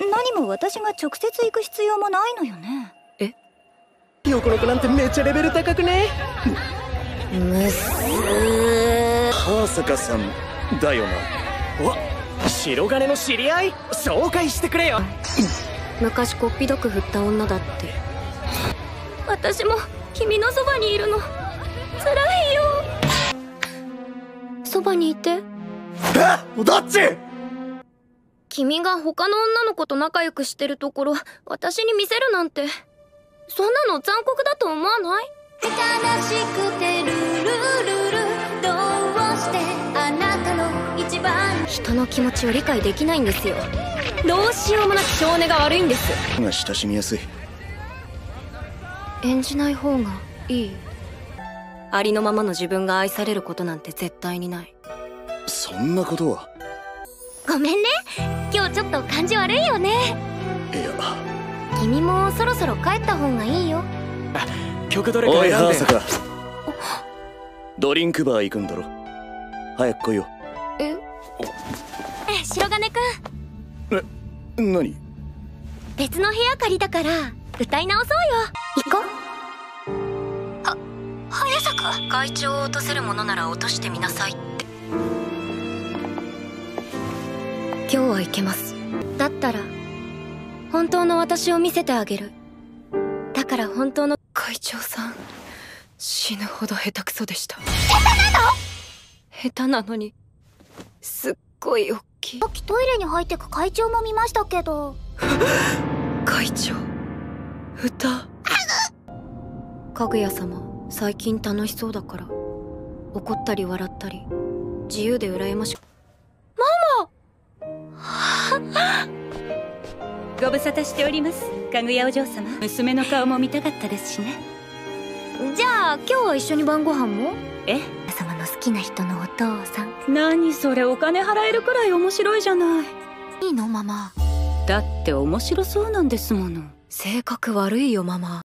何も私が直接行く必要もないのよね。え？横の子なんてめっちゃレベル高くね？むっす川坂さんだよな。お白金の知り合い？紹介してくれよ。昔こっぴどく振った女だって。私も君のそばにいるの。辛いよ。そばにいて。え？どっち？君が他の女の子と仲良くしてるところ私に見せるなんて。そんなの残酷だと思わない？悲しくてルルルルどうしてあなたの一番？人の気持ちを理解できないんですよ。どうしようもなく性根が悪いんです。が親しみやすい。演じない方がいい？ありのままの自分が愛されることなんて絶対にない。そんなことはごめんね。今日ちょっと感じ悪いよね。いや。君もそろそろ帰った方がいいよ。曲どれかおい選んでドリンクバー行くんだろ。早く来いよ。え？え白金くん。何？別の部屋借りたから歌い直そうよ。行こう。は早坂？会長を落とせるものなら落としてみなさいって。今日は行けます。だったら本当の私を見せてあげる。だから本当の会長さん死ぬほど下手くそでした。下手なの？下手なのにすっごい大きい。さっきトイレに入ってく会長も見ましたけど。会長歌。かぐや様最近楽しそうだから怒ったり笑ったり自由で羨ましくご無沙汰しておりますかぐやお嬢様。娘の顔も見たかったですしね。じゃあ今日は一緒に晩ご飯も？え？皆様の好きな人のお父さん。何それお金払えるくらい面白いじゃない。いいのママ。だって面白そうなんですもの。性格悪いよママ